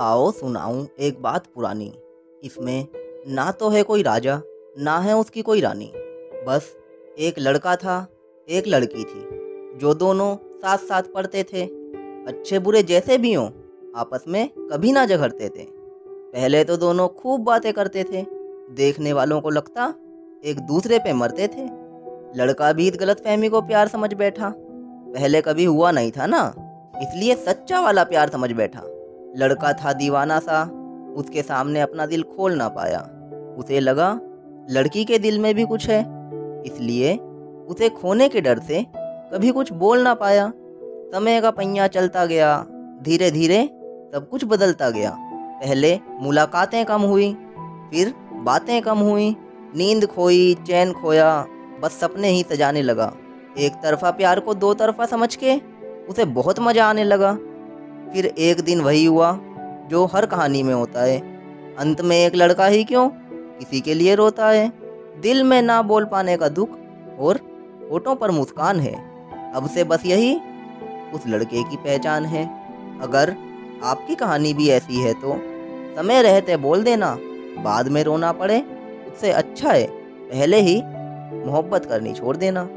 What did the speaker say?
आओ सुनाऊं एक बात पुरानी। इसमें ना तो है कोई राजा, ना है उसकी कोई रानी। बस एक लड़का था, एक लड़की थी, जो दोनों साथ साथ पढ़ते थे। अच्छे बुरे जैसे भी हों, आपस में कभी ना झगड़ते थे। पहले तो दोनों खूब बातें करते थे, देखने वालों को लगता एक दूसरे पे मरते थे। लड़का भी गलत फहमी को प्यार समझ बैठा। पहले कभी हुआ नहीं था ना, इसलिए सच्चा वाला प्यार समझ बैठा। लड़का था दीवाना सा, उसके सामने अपना दिल खोल ना पाया। उसे लगा, लड़की के दिल में भी कुछ है। इसलिए उसे खोने के डर से कभी कुछ बोल ना पाया। समय का पहिया चलता गया। धीरे धीरे सब कुछ बदलता गया। पहले मुलाकातें कम हुई, फिर बातें कम हुई। नींद खोई, चैन खोया, बस सपने ही सजाने लगा। एक तरफा प्यार को दो तरफा समझ के उसे बहुत मज़ा आने लगा। फिर एक दिन वही हुआ, जो हर कहानी में होता है। अंत में एक लड़का ही क्यों? किसी के लिए रोता है। दिल में ना बोल पाने का दुख और होठों पर मुस्कान है। अब से बस यही, उस लड़के की पहचान है। अगर आपकी कहानी भी ऐसी है तो समय रहते बोल देना। बाद में रोना पड़े, उससे अच्छा है, पहले ही मोहब्बत करनी छोड़ देना।